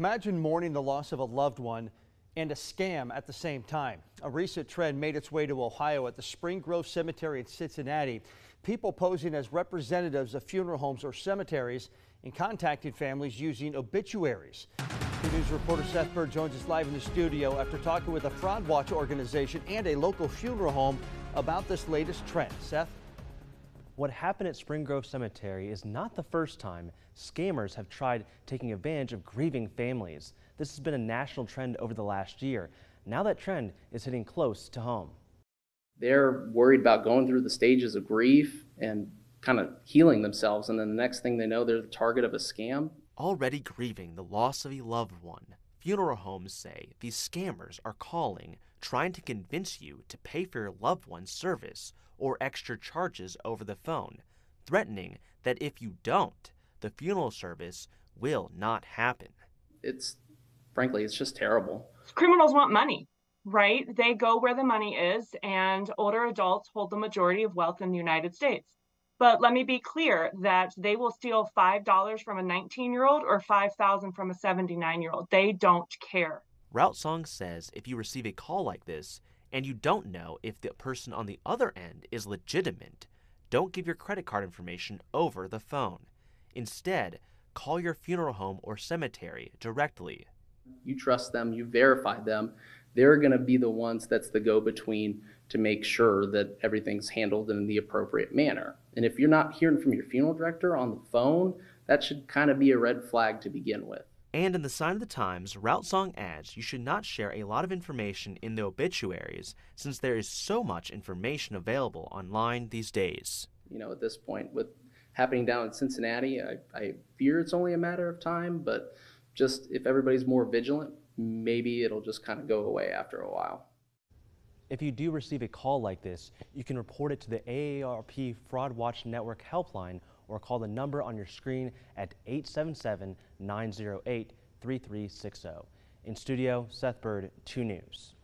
Imagine mourning the loss of a loved one and a scam at the same time. A recent trend made its way to Ohio at the Spring Grove Cemetery in Cincinnati. People posing as representatives of funeral homes or cemeteries and contacting families using obituaries. The news reporter Seth Bird joins us live in the studio after talking with a Fraud Watch organization and a local funeral home about this latest trend. Seth? What happened at Spring Grove Cemetery is not the first time scammers have tried taking advantage of grieving families. This has been a national trend over the last year. Now that trend is hitting close to home. They're worried about going through the stages of grief and kind of healing themselves, and then the next thing they know, they're the target of a scam. Already grieving the loss of a loved one, funeral homes say these scammers are calling, trying to convince you to pay for your loved one's service or extra charges over the phone, threatening that if you don't, the funeral service will not happen. It's frankly, it's just terrible. Criminals want money, right? They go where the money is, and older adults hold the majority of wealth in the United States. But let me be clear that they will steal $5 from a 19 year old or 5,000 from a 79 year old. They don't care. Routsong says if you receive a call like this, and you don't know if the person on the other end is legitimate, don't give your credit card information over the phone. Instead, call your funeral home or cemetery directly. You trust them, you verify them. They're going to be the ones that's the go between to make sure that everything's handled in the appropriate manner. And if you're not hearing from your funeral director on the phone, that should kind of be a red flag to begin with. And in the Sign of the Times, Routsong adds you should not share a lot of information in the obituaries since there is so much information available online these days. You know, at this point, with happening down in Cincinnati, I, I fear it's only a matter of time, but just if everybody's more vigilant, maybe it'll just kind of go away after a while. If you do receive a call like this, you can report it to the AARP Fraud Watch Network helpline or call the number on your screen at 877 908 3360. In studio, Seth Bird, 2 News.